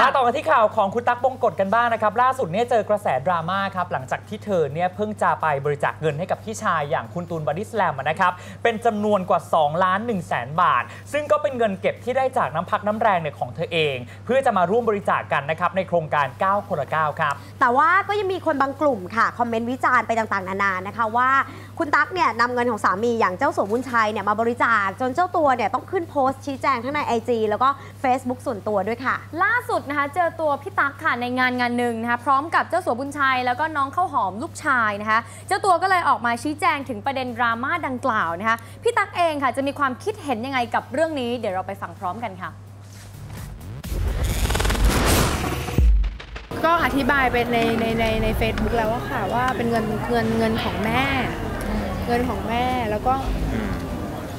มาต่อกันที่ข่าวของคุณตั๊กบงกชกันบ้างนะครับ ล่าสุดเนี่ยเจอกระแสดราม่าครับ หลังจากที่เธอเนี่ยเพิ่งจะไปบริจาคเงินให้กับพี่ชายอย่างคุณตูนบอดี้สแลมนะครับ เป็นจำนวนกว่า 2 ล้าน1แสนบาท ซึ่งก็เป็นเงินเก็บที่ได้จากน้ำพักน้ำแรงเนี่ยของเธอเอง เพื่อจะมาร่วมบริจาคกันนะครับในโครงการ ก้าวคนละ ก้าว ครับ แต่ว่าก็ยังมีคนบางกลุ่มค่ะคอมเมนต์วิจารณ์ไปต่างๆนานานะคะว่าคุณตั๊กเนี่ยนำเงินของสามีอย่างเจ้าสัวบุญชัยเนี่ยมาบริจาคจนเจ้าตัวเนี่ยต้องขึ้นโพสต์ชี้แจงทั้งใน IG แล้วก็ Facebook ส่วนตัวด้วยค่ะ ล่าสุดนะคะ เจอตัวพี่ตั๊กค่ะในงานงานหนึ่งนะคะ พร้อมกับเจ้าสัวบุญชัย แล้วก็น้องข้าวหอมลูกชายนะคะ เจ้าตัวก็เลยออกมาชี้แจงถึงประเด็นดราม่าดังกล่าวนะคะ พี่ตั๊กเองค่ะจะมีความคิดเห็นยังไงกับเรื่องนี้ เดี๋ยวเราไปฟังพร้อมกันค่ะ ก็อธิบายไปในในในในเฟซบุ๊กแล้วว่าค่ะว่าเป็นเงินเงินเงินของแม่ เงินของแม่แล้วก็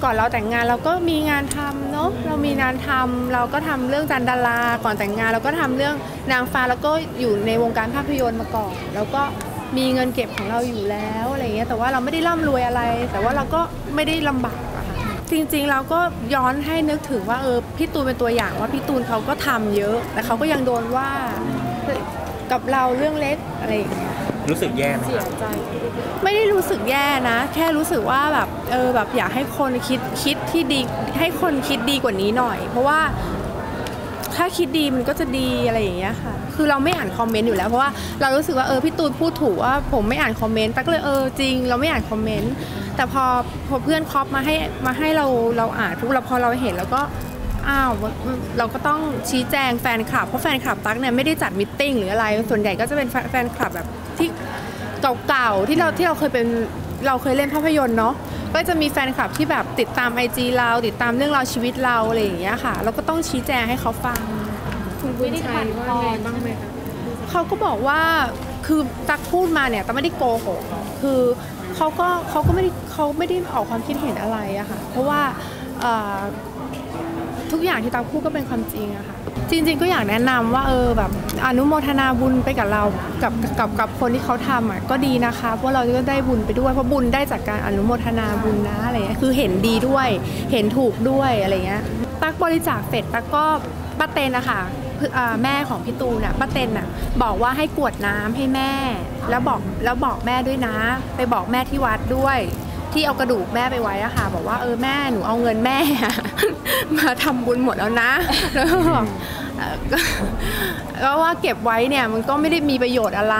ก่อนเราแต่งงานเราก็มีงานทำเนาะเรามีงานทำเราก็ทำเรื่องจันดาราก่อนแต่งงานเราก็ทำเรื่องนางฟ้าแล้วก็อยู่ในวงการภาพยนตร์มาก่อนแล้วก็มีเงินเก็บของเราอยู่แล้วอะไรเงี้ยแต่ว่าเราไม่ได้ร่ำรวยอะไร แต่ว่าเราก็ไม่ได้ลำบากอะค่ะจริงๆเราก็ย้อนให้นึกถึงว่าเออพี่ตูนเป็นตัวอย่างว่าพี่ตูนเขาก็ทำเยอะ แต่เขาก็ยังโดนว่ากับเราเรื่องเล็กอะไรอย่างเงี้ย รู้สึกแย่ไหมเสียใจไม่ได้รู้สึกแย่นะ แค่รู้สึกว่าแบบเออแบบอยากให้คนคิดคิดที่ดีให้คนคิดดีกว่านี้หน่อย เพราะว่าถ้าคิดดีมันก็จะดีอะไรอย่างเงี้ยค่ะ คือเราไม่อ่านคอมเมนต์อยู่แล้ว เพราะว่าเรารู้สึกว่าเออพี่ตูนพูดถูกว่าผมไม่อ่านคอมเมนต์แต่ก็เลยเออจริง เราไม่อ่านคอมเมนต์แต่พอพอเพื่อนก๊อปมาให้มาให้เราเราอ่านปุ๊บเราพอเราเห็นแล้วก็ อ้าวเราก็ต้องชี้แจงแฟนคลับ เพราะแฟนคลับตั๊กเนี่ยไม่ได้จัด meeting หรืออะไร ส่วนใหญ่ก็จะเป็นแฟนคลับแบบที่เก่าๆที่เราที่เราเคยเป็นเราเคยเล่นภาพยนตร์เนาะก็จะมีแฟนคลับที่แบบติดตามไอจีเราติดตามเรื่องราวชีวิตเราอะไรอย่างเงี้ยค่ะ เราก็ต้องชี้แจงให้เขาฟังคุณบุญชัยว่าไงบ้างไหมคะเขาก็บอกว่าคือตักพูดมาเนี่ยแต่ไม่ได้โกหกคือเขาก็เขาก็ไม่ได้เขาไม่ได้ออกความคิดเห็นอะไรอะค่ะเพราะว่า ทุกอย่างที่ตั๊กพูดก็เป็นความจริงอะค่ะจริง ๆ ก็อยากแนะนำว่าเออแบบอนุโมทนาบุญไปกับเรากับกับกับคนที่เขาทำอะก็ดีนะคะเพราะเราก็ได้บุญไปด้วยเพราะบุญได้จากการอนุโมทนาบุญนะอะไรเงี้ยคือเห็นดีด้วย เห็นถูกด้วยอะไรเงี้ยตั๊กบริจาคเสร็จตั๊กก็ป้าเตนนะคะคืออ่าแม่ของพี่ตูนน่ะป้าเตนน่ะบอกว่าให้กวดน้ำให้แม่ แล้วบอกแล้วบอกแม่ด้วยนะ ไปบอกแม่ที่วัดด้วย ที่เอากระดูกแม่ไปไว้อะค่ะ บอกว่าเออแม่หนูเอาเงินแม่ มาทำบุญหมดแล้วนะแล้วก็บอกเอ่อก็ก็ว่าเก็บไว้เนี่ยมันก็ไม่ได้มีประโยชน์อะไร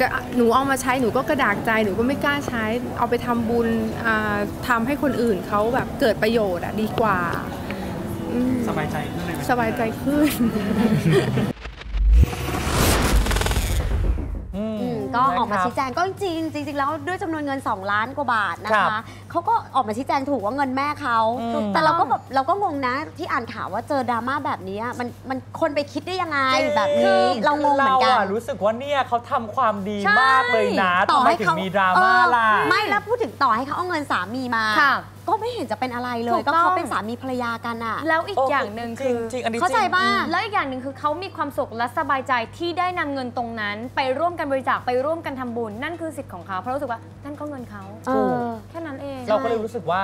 จะหนูเอามาใช้หนูก็กระดากใจหนูก็ไม่กล้าใช้เอาไปทำบุญอ่าทำให้คนอื่นเขาแบบเกิดประโยชน์อะดีกว่าอืมสบายใจขึ้นเลยสบายใจขึ้น ก็ออกมานะครับชี้แจงก็จริงๆจริงๆแล้วด้วยจำนวนเงิน 2 ล้านกว่าบาทนะครัคะบเขาก็ออกมาชี้แจงถูกว่าเงินแม่เขาอืม แต่เราก็แบบเราก็งงนะที่อ่านข่าวว่าเจอดราม่าแบบนี้มันมันคนไปคิดได้ยังไงแบบนี้เรางงเหมือนกันเราอะรู้สึกว่าเนี่ยเขาทำความดีใช่มากเลยนะต่อทำไมให้ถึงเขามีดราม่าเออล่ะไม่แล้วพูดถึงต่อให้เขาเอาเงินสามีมา ค่ะก็ไม่เห็นจะเป็นอะไรเลถูย กก็ต้เขาองเป็นสามีภรรยากันอะ แล้วอีกอย่างหนึ่งคือ จริงๆอันนี้เข้าใจจริง ป่ะ แล้วอีกอย่างหนึ่งคือเขามีความสุขและสบายใจที่ได้นำเงินตรงนั้น ไปร่วมกันบริจาคไปร่วมกันทำบุญ นั่นคือสิทธิ์ของเขาเพราะรู้สึกว่านั่นก็เงินเขาเออ แค่นั้นเองเราก็เลยรู้สึกว่า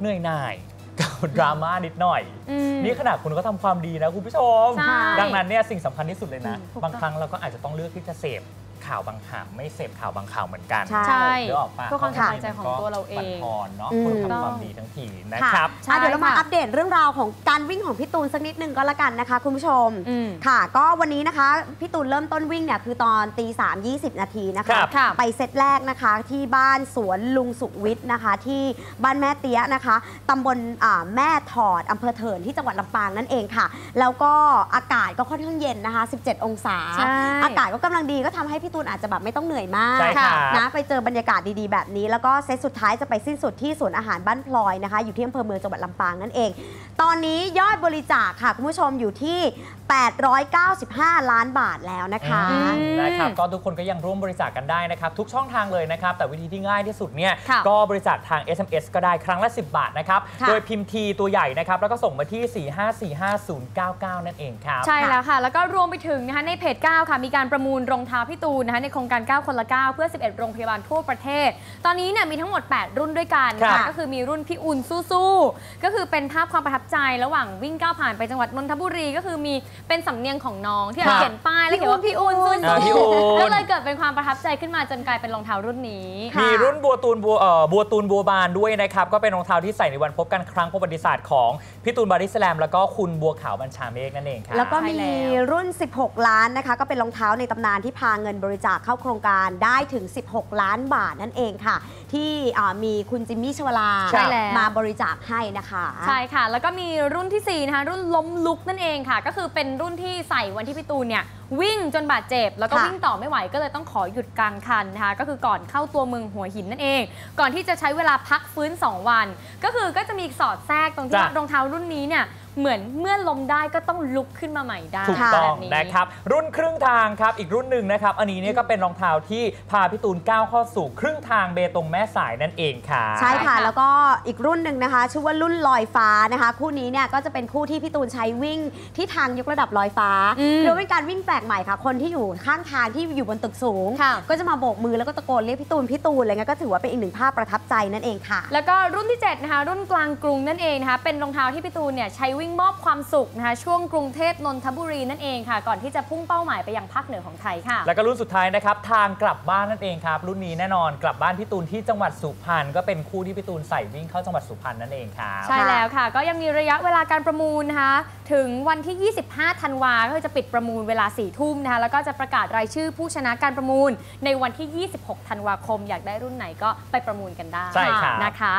เหนื่อยหน่าย กับดราม่านิดหน่อย อืม นี่ขนาดคุณก็ทำความดีนะคุณผู้ชม ใช่ดังนั้นเนี่ยสิ่งสำคัญที่สุดเลยนะอืมถูกต้อง บางครั้งเราก็อาจจะต้องเลือกที่จะเสพ ข่าวบางข่าวไม่เสพข่าวบางข่าวเหมือนกันใช่ใช่เดี๋ยวออกปะเพื่อความสบายใจของตัวเราเองบั่นทอนเนาะอืมคนทำความดีทั้งทีนะครับใช่อะเดี๋ยวเรามาค่ะอัปเดตเรื่องราวของการวิ่งของพี่ตูนสักนิดนึงก็แล้วกันนะคะ คุณผู้ชมอืมค่ะ ก็วันนี้นะคะพี่ตูนเริ่มต้นวิ่งเนี่ยคือตอนตีสามยี่สิบนาทีนะครัคะบค่ะไปเซตแรกนะคะที่บ้านสวนลุงสุวิทย์นะคะ ที่บ้านแม่เตี้ยนะคะตำบลอ่าแม่ถอดอำเภอเถินที่จังหวัดลำปางนั่นเองค่ะ แล้วก็อากาศก็ค่อนข้างเย็นนะคะ 17 องศาใช่อากาศก็กำลังดีก็ทำให้พี่ตูนอาจจะแบบไม่ต้องเหนื่อยมากใช่ค่ะนะไปเจอบรรยากาศดีๆแบบนี้ แล้วก็เซตสุดท้ายจะไปสิ้นสุดที่สวนอาหารบ้านพลอยนะคะ อยู่ที่อำเภอเมืองจังหวัดลำปางนั่นเอง ตอนนี้ยอดบริจาคค่ะ คุณผู้ชมอยู่ที่ 895 ล้านบาทแล้วนะคะอืมนะครับก็ทุกคนก็ยังร่วมบริจาคกันได้นะครับ ทุกช่องทางเลยนะครับ แต่วิธีที่ง่ายที่สุดเนี่ยค่ะก็บริจาคทาง SMS ก็ได้ครั้งละ 10 บาทนะครับค่ะโดยพิมพ์ทีตัวใหญ่นะครับแล้วก็ส่งมาที่ 4545099 นั่นเองครับใช่แล้วค่ะ แล้วก็รวมไปถึงนะคะในเพจ9ค่ะมีการประมูลรองเท้าพี่ตูนนะคะในโครงการ 9 คนละ 9 เพื่อ 11 โรงพยาบาลทั่วประเทศ ตอนนี้เนี่ยมีทั้งหมด 8 รุ่นด้วยกันครัค่ะบก็คือมีรุ่นพี่อุ่นสู้ๆก็คือเป็นภาพความประทับใจระหว่างวิ่งก้าวผ่านไปจังหวัดนนทบุรีก็คือมีเป็นสำเนียงของน้องที่เราค่ะเขียนป้ายแล้วเขียนว่าพี่อุ่นซุนอ่าพี่อุ่นก็เลยเกิดเป็นความประทับใจขึ้นมาจนกลายเป็นรองเท้ารุ่นนี้ค่ะมีรุ่นบัวตูนบัวเอ่อบัวตูนบัวบานด้วยนะครับ ก็เป็นรองเท้าที่ใส่ในวันพบกันครั้งประวัติศาสตร์ของพี่ตูนบาริสแลมแล้วก็คุณบัวขาวบัญชาเมฆนั่นเองครับ แล้วก็ใช่มีแล้ว รุ่น 16 ล้านนะคะ ก็เป็นรองเท้าในตำนานที่พาเงินบริจาคเข้าโครงการได้ถึง 16 ล้านบาทนั่นเองค่ะ ที่อ่ามีคุณจิมมี่ชวลาใช่แล้ว มาบริจาคให้นะคะ ใช่ค่ะ แล้วก็มีรุ่นทีสี่ 4 นะคะ รุ่นล้มลุกนั่นเองค่ะ ก็คือเป็นรุ่นที่ใส่วันที่พี่ตูนเนี่ยวิ่งจนบาดเจ็บ แล้วก็ค่ะวิ่งต่อไม่ไหวก็เลยต้องขอหยุดกลางคันนะคะก็คือก่อนเข้าตัวเมืองหัวหินนั่นเอง ก่อนที่จะใช้เวลาพักฟื้น 2 วัน ก็คือก็จะมีสอดแทรกตรงที่จ้ะว่ารองเท้ารุ่นนี้เนี่ย เหมือนเมื่อล้มได้ก็ต้องลุกขึ้นมาใหม่ได้ถูกต้องแบบนี้ นะครับ รุ่นครึ่งทางครับ อีกรุ่นหนึ่งนะครับ อันนี้เนี่ยก็เป็นรองเท้าที่พาพี่ตูนก้าวเข้าสู่ครึ่งทางเบตงแม่สายนั่นเองค่ะใช่ค่ะ ใช่ค่ะ แล้วก็อีกรุ่นหนึ่งนะคะ ชื่อว่ารุ่นลอยฟ้านะคะ คู่นี้เนี่ยก็จะเป็นคู่ที่พี่ตูนใช้วิ่งที่ทางยกระดับลอยฟ้าอืมหรือเป็นการวิ่งแปลกใหม่ค่ะ คนที่อยู่ข้างทางที่อยู่บนตึกสูง ค่ะ ก็จะมาโบกมือแล้วก็ตะโกนเรียกพี่ตูนพี่ตูนอะไรเงี้ยก็ถือว่าเป็นอีกหนึ่งภาพประทับใจนั่นเองค่ะ แล้วก็รุ่นที่ 7 นะคะ รุ่นกลางกรุงนั่นเองนะคะ เป็นรองเท้าที่พี่ตูนเนี่ยใช้วิ่งมอบความสุขนะคะช่วงกรุงเทพนนทบุรีนั่นเองค่ะ ก่อนที่จะพุ่งเป้าหมายไปยังภาคเหนือของไทยค่ะ แล้วก็รุ่นสุดท้ายนะครับ ทางกลับบ้านนั่นเองครับ รุ่นนี้แน่นอนกลับบ้านพี่ตูนที่จังหวัดสุพรรณก็เป็นคู่ที่พี่ตูนใส่วิ่งเข้าจังหวัดสุพรรณนั่นเองครับใช่แล้วค่ะ ก็ยังมีระยะเวลาการประมูลนะคะถึงวันที่ 25 ธันวาก็คือจะปิดประมูลเวลา4ทุ่มนะคะแล้วก็จะประกาศรายชื่อผู้ชนะการประมูล ในวันที่ 26 ธันวาคม อยากได้รุ่นไหนก็ไปประมูลกันได้ใช่ครับนะคะ